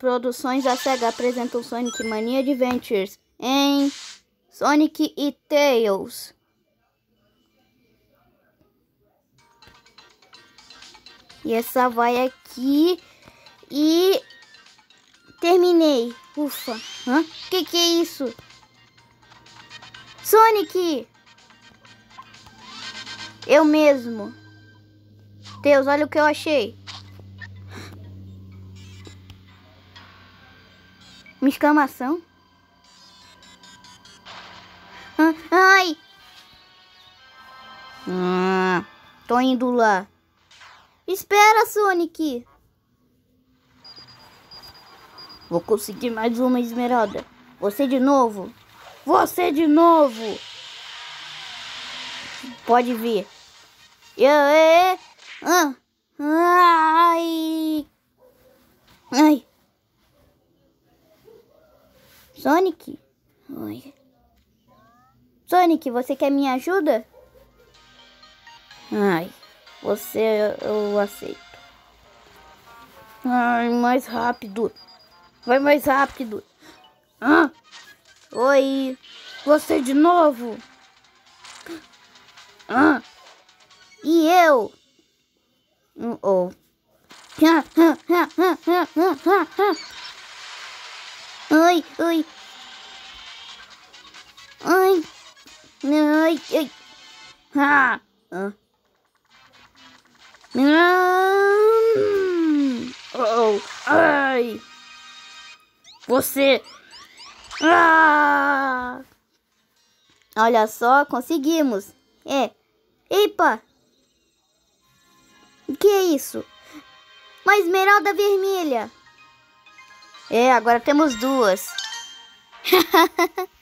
Produções da SEGA apresentam Sonic Mania Adventures em Sonic e Tails. E essa vai aqui e terminei. Ufa. Hã? Que que é isso? Sonic! Eu mesmo. Deus, olha o que eu achei. Uma exclamação. Ah, ai! Ah, tô indo lá. Espera, Sonic. Vou conseguir mais uma esmeralda. Você de novo. Você de novo. Pode vir. Eu, ah. Ai. Sonic? Oi. Sonic, você quer minha ajuda? Ai, você eu aceito. Ai, mais rápido. Vai mais rápido. Ah, oi, você de novo? Ah, e eu? Oh. Ai, ai. Ai. Ai, ai. Ah. ah. Oh, ai. Você. Ah. Olha só, conseguimos. É. Epa. O que é isso? Uma esmeralda vermelha. É, agora temos duas.